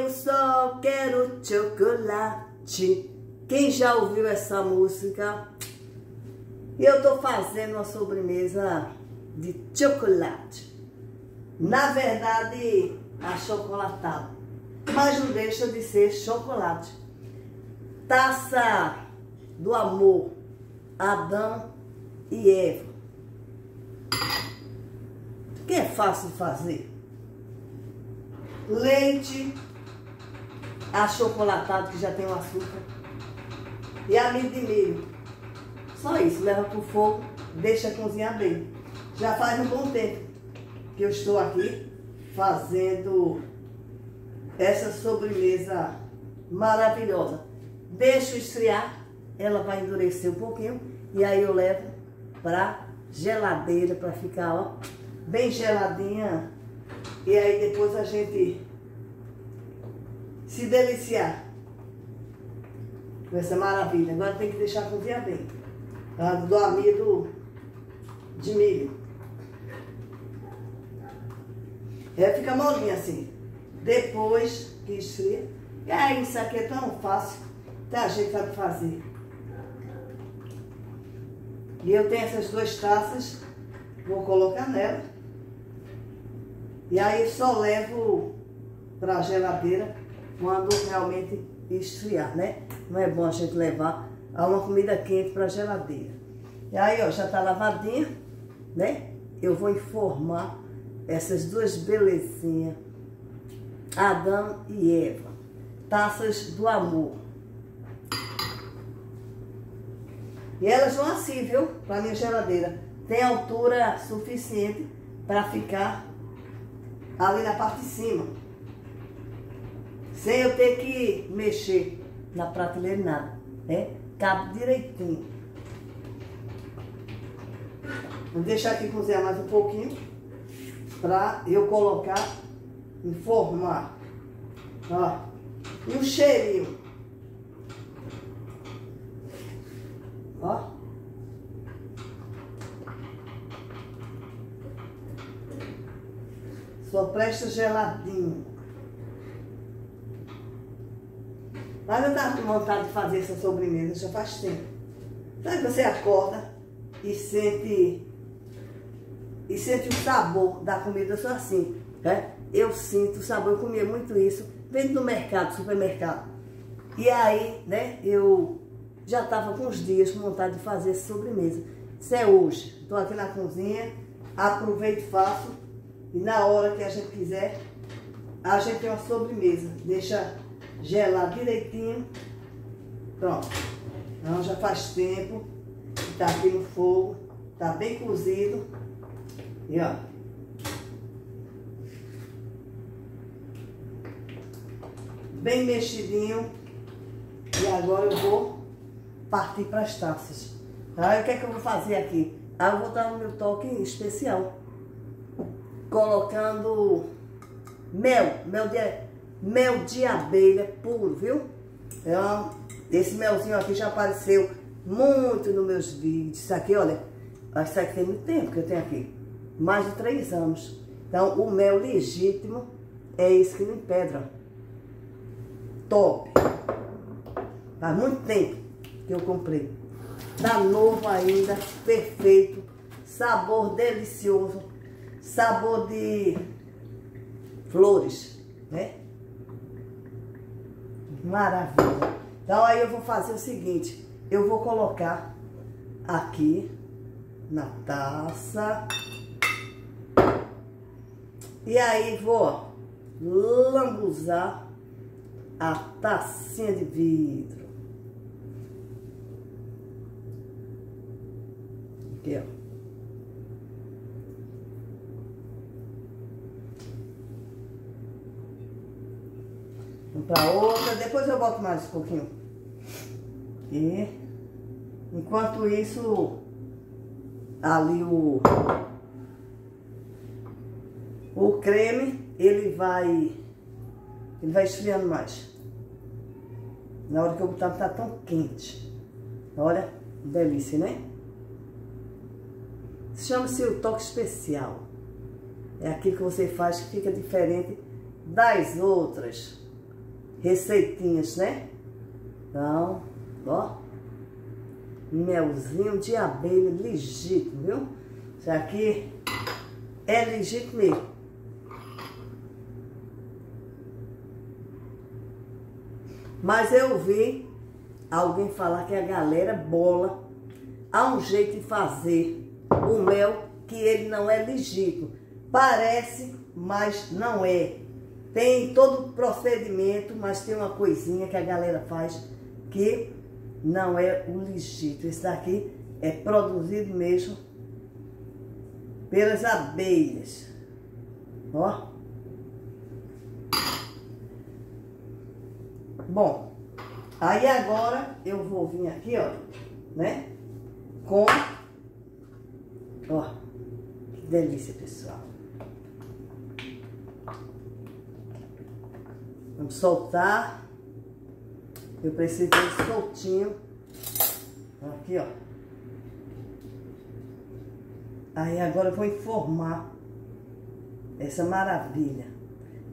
Eu só quero chocolate. Quem já ouviu essa música? Eu tô fazendo uma sobremesa de chocolate. Na verdade, achocolatado. Mas não deixa de ser chocolate. Taça do amor. Adão e Eva. Que é fácil fazer. Leite achocolatado, que já tem o açúcar. E amido de milho. Só isso, leva pro fogo, deixa cozinhar bem. Já faz um bom tempo que eu estou aqui fazendo essa sobremesa maravilhosa. Deixo esfriar, ela vai endurecer um pouquinho e aí eu levo para geladeira para ficar ó, bem geladinha e aí depois a gente se deliciar com essa maravilha. Agora tem que deixar cozinhar bem. Tá? Do amido de milho. É, fica molinha assim. Depois que esfria. E aí, isso aqui é tão fácil. Até a gente sabe fazer. E eu tenho essas duas taças. Vou colocar nela. E aí só levo para a geladeira quando realmente esfriar, né? Não é bom a gente levar uma comida quente para a geladeira. E aí, ó, já tá lavadinha, né? Eu vou informar essas duas belezinhas, Adão e Eva, taças do amor. E elas vão assim, viu? Para minha geladeira. Tem altura suficiente para ficar ali na parte de cima. Sem eu ter que mexer na prateleira nada, né? Cabe direitinho. Vou deixar aqui cozinhar mais um pouquinho para eu colocar, informar. Ó. E o cheirinho. Ó. Só presta geladinho. Mas eu estava com vontade de fazer essa sobremesa já faz tempo. Sabe você acorda e sente e sente o sabor da comida só assim, né? Eu sinto o sabor, eu comia muito isso, vendo no mercado, supermercado. E aí, né, eu já estava com uns dias com vontade de fazer essa sobremesa. Isso é hoje. Estou aqui na cozinha, aproveito e faço e na hora que a gente quiser, a gente tem uma sobremesa. Deixa gelar direitinho. Pronto. Então já faz tempo que tá aqui no fogo. Tá bem cozido. E ó. Bem mexidinho. E agora eu vou partir para as taças. Aí o que é que eu vou fazer aqui? Aí eu vou dar o meu toque especial colocando mel, mel de, mel de abelha puro, viu? Então, esse melzinho aqui já apareceu muito nos meus vídeos. Isso aqui, olha, isso aqui tem muito tempo que eu tenho aqui. Mais de três anos. Então, o mel legítimo é esse que não pedra. Top. Faz muito tempo que eu comprei. Tá novo ainda, perfeito. Sabor delicioso sabor de flores, né? Maravilha. Então aí eu vou fazer o seguinte, eu vou colocar aqui na taça. E aí vou lambuzar a tacinha de vidro. Aqui, ó. Para outra, depois eu boto mais um pouquinho. E enquanto isso, ali o, o creme, ele vai, ele vai esfriando mais. Na hora que eu botar, tá tão quente. Olha, delícia, né? Chama-se o toque especial. É aquilo que você faz que fica diferente das outras. Receitinhas, né? Então, ó, melzinho de abelha legítimo, viu? Isso aqui é legítimo mesmo. Mas eu vi alguém falar que a galera bola há um jeito de fazer o mel que ele não é legítimo. Parece, mas não é. Tem todo o procedimento, mas tem uma coisinha que a galera faz que não é o legítimo. Esse daqui é produzido mesmo pelas abelhas. Ó. Bom, aí agora eu vou vir aqui, ó, né? Com, ó, que delícia, pessoal. Soltar. Eu preciso de soltinho. Aqui, ó. Aí agora eu vou informar essa maravilha.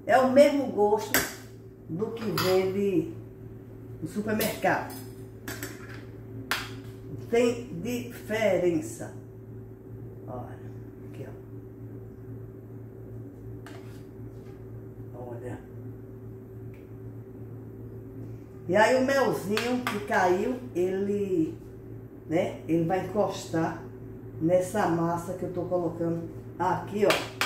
É o mesmo gosto do que vende no supermercado. Tem diferença. Olha, aqui ó. Olha. E aí o melzinho que caiu, ele, né, ele vai encostar nessa massa que eu tô colocando aqui, ó.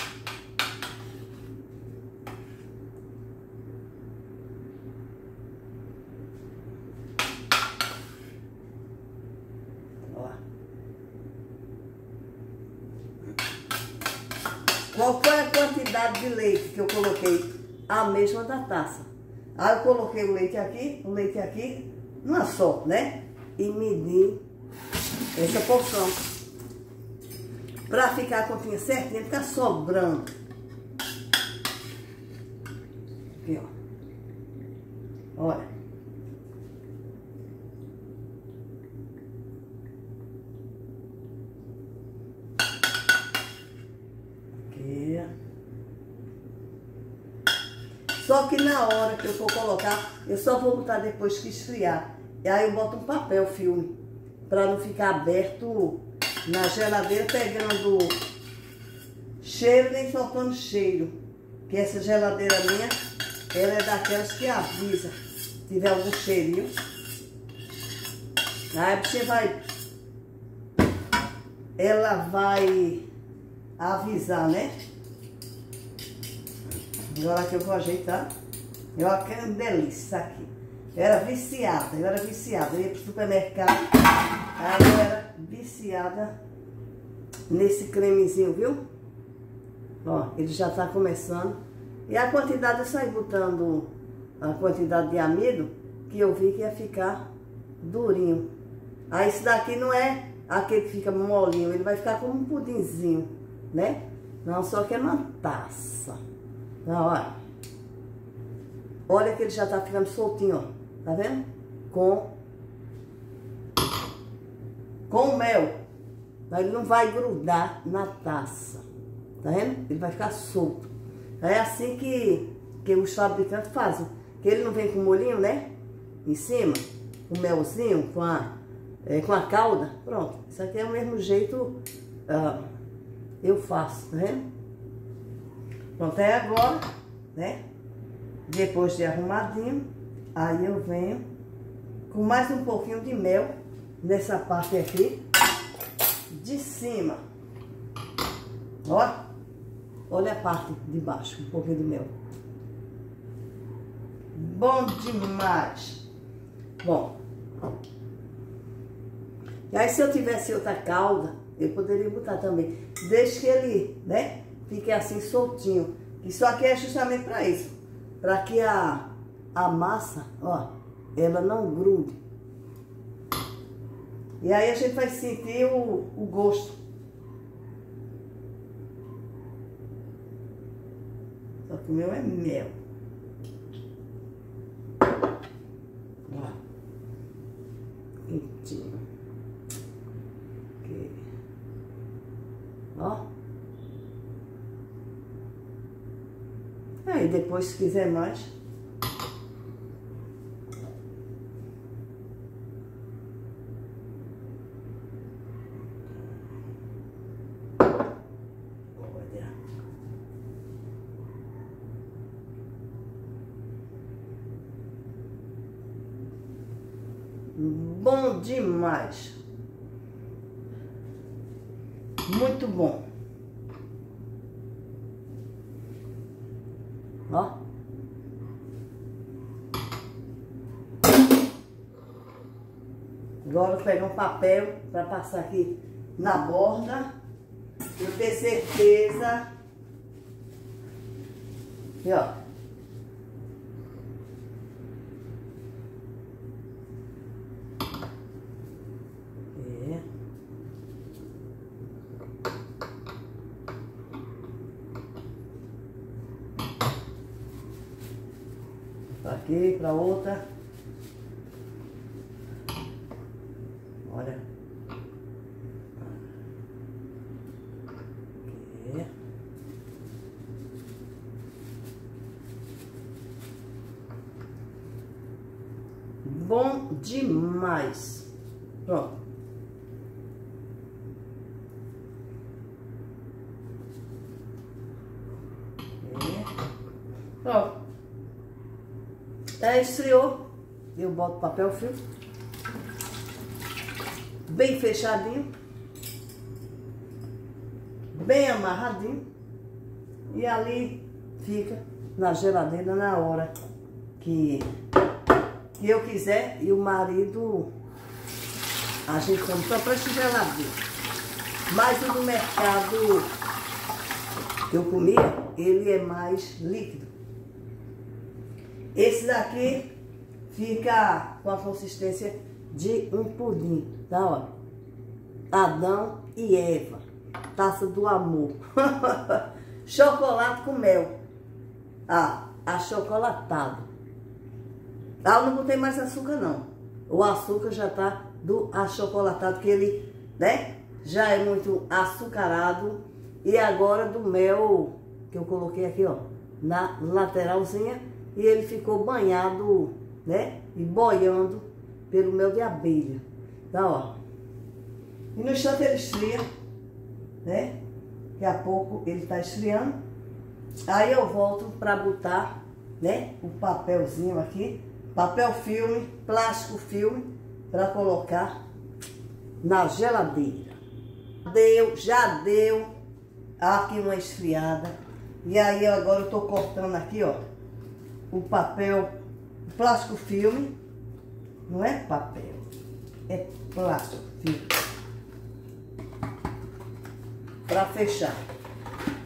Qual foi a quantidade de leite que eu coloquei? A mesma da taça. Aí eu coloquei o leite aqui, o leite aqui, uma só, né? E medi essa porção. Pra ficar a continha certinha, ficar sobrando. Aqui, ó. Olha. Aqui. Só que na hora que eu for colocar, eu só vou botar depois que esfriar. E aí eu boto um papel filme, para não ficar aberto na geladeira pegando cheiro nem soltando cheiro. Que essa geladeira minha, ela é daquelas que avisa se tiver algum cheirinho. Aí você vai, ela vai avisar, né? Agora que eu vou ajeitar. Eu quero delícia isso aqui. Eu era viciada, eu era viciada. Eu ia pro supermercado, aí eu era viciada nesse cremezinho, viu? Ó, ele já tá começando. E a quantidade, eu saí botando a quantidade de amido, que eu vi que ia ficar durinho. Aí esse daqui não é aquele que fica molinho, ele vai ficar como um pudinzinho, né? Não, só que é uma taça. Olha. Olha que ele já tá ficando soltinho, ó. Tá vendo? Com, com mel. Mas ele não vai grudar na taça. Tá vendo? Ele vai ficar solto. É assim que, que os fabricantes fazem. Que ele não vem com molhinho, né? Em cima. Com melzinho, com a, é, com a calda. Pronto. Isso aqui é o mesmo jeito uh, eu faço, tá vendo? Pronto, é agora, né? Depois de arrumadinho, aí eu venho com mais um pouquinho de mel nessa parte aqui de cima. Ó, olha a parte de baixo, um pouquinho de mel. Bom demais. Bom. E aí se eu tivesse outra calda, eu poderia botar também. Deixa que ele, né, fique assim soltinho. Isso aqui é justamente para isso. Para que a, a massa, ó, ela não grude. E aí a gente vai sentir o, o gosto. Só que o meu é mel. Ó. depois se quiser mais. Bom demais. Agora vou pegar um papel para passar aqui na borda. Eu ter certeza. E ó. É. Aqui para outra. Olha. Aqui. Bom demais. Pronto. Pronto. É, esfriou. Eu boto papel filme bem fechadinho, bem amarradinho, e ali fica na geladeira na hora que, que eu quiser e o marido a gente come só para geladeira. Mas o do mercado que eu comia, ele é mais líquido. Esse daqui fica com a consistência de um pudim, tá? Ó. Adão e Eva, taça do amor. Chocolate com mel. Ah, achocolatado. Ah, não botei mais açúcar não. O açúcar já tá do achocolatado, que ele, né, já é muito açucarado. E agora do mel, que eu coloquei aqui, ó, na lateralzinha. E ele ficou banhado, né, e boiando pelo mel de abelha. Tá, ó. E no instante ele esfria, né? Daqui a pouco ele tá esfriando. Aí eu volto para botar, né? O papelzinho aqui, papel filme, plástico filme, para colocar na geladeira. Deu, já deu aqui uma esfriada. E aí agora eu tô cortando aqui, ó, o papel, o plástico filme, não é papel, é plástico, filho. Pra fechar.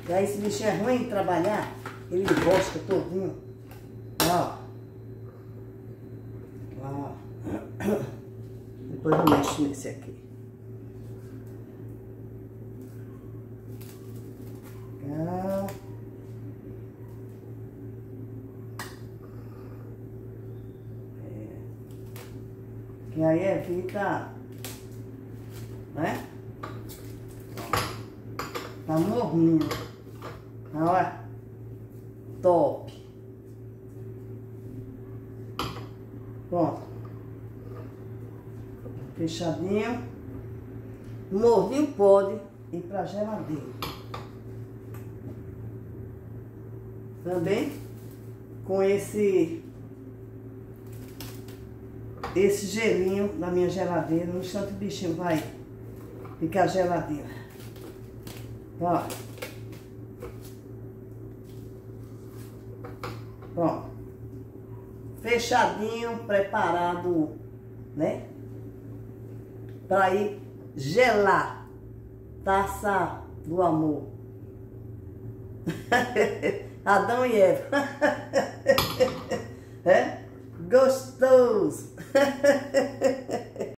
E aí esse bicho é ruim de trabalhar, ele gosta todinho. Ó. Ó. Depois eu mexo nesse aqui. Legal. Que aí evita, né? Tá morninho. Olha. Top. Pronto. Fechadinho. Morninho pode ir pra geladeira. Também com esse esse gelinho na minha geladeira. No instante o bichinho vai ficar geladinho. Ó. Pronto. Fechadinho, preparado, né? Pra ir gelar. Taça do amor. Adão e Eva. é? gostoso.